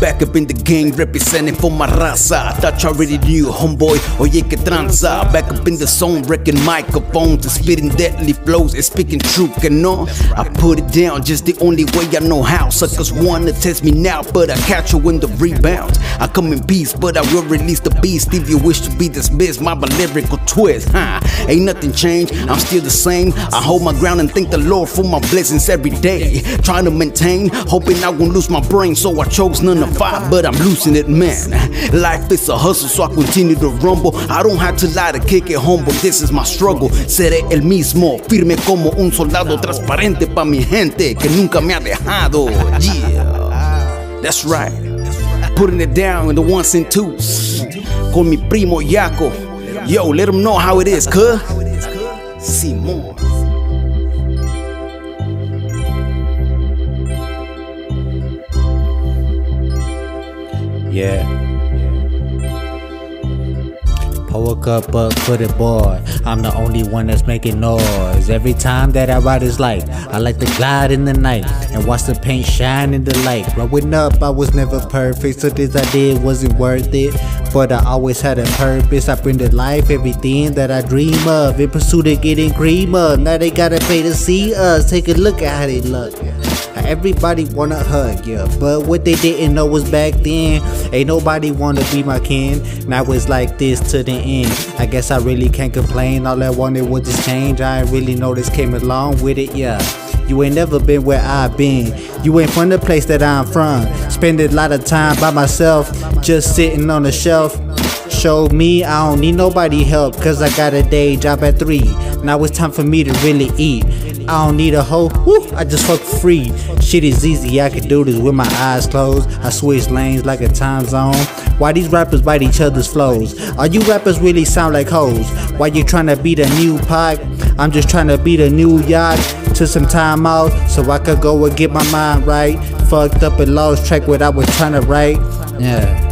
Back up in the game, representing for my raza. Thought you already knew, homeboy. Oye, que tranza. Back up in the zone, wrecking microphones and spitting deadly flows and speaking truth. Que no, I put it down just the only way I know how. Suckers wanna test me now, but I catch you in the rebound. I come in peace, but I will release the beast. If you wish to be dismissed, my lyrical twist. Huh? Ain't nothing changed, I'm still the same. I hold my ground and thank the Lord for my blessings every day. Trying to maintain, hoping I won't lose my brain, so I chose none of five, but I'm losing it, man. Life is a hustle, so I continue to rumble. I don't have to lie to kick it humble, this is my struggle. Seré el mismo, firme como un soldado transparente pa' mi gente que nunca me ha dejado. Yeah, that's right. Putting it down in the ones and twos. Con mi primo Yaco. Yo, let him know how it is, cuz. Simon. Yeah. Pour woke up for the boy. I'm the only one that's making noise. Every time that I ride this light, I like to glide in the night and watch the paint shine in the light. Growing up, I was never perfect, so this I did wasn't worth it. But I always had a purpose. I bring to life everything that I dream of in pursuit of getting up. Now they gotta pay to see us. Take a look at how they look. Everybody wanna hug, yeah. But what they didn't know was back then, ain't nobody wanna be my kin. Now it's like this to the end. I guess I really can't complain. All I wanted was this change. I ain't really know this came along with it, yeah. You ain't never been where I've been. You ain't from the place that I'm from. Spend a lot of time by myself, just sitting on the shelf. Showed me I don't need nobody help, cause I got a day job at 3. Now it's time for me to really eat. I don't need a hoe, woo, I just fuck free. Shit is easy, I can do this with my eyes closed. I switch lanes like a time zone. Why these rappers bite each other's flows? All you rappers really sound like hoes. Why you tryna be the new Pac? I'm just tryna be the new yacht. Took some time out so I could go and get my mind right. Fucked up and lost track what I was trying to write. Yeah.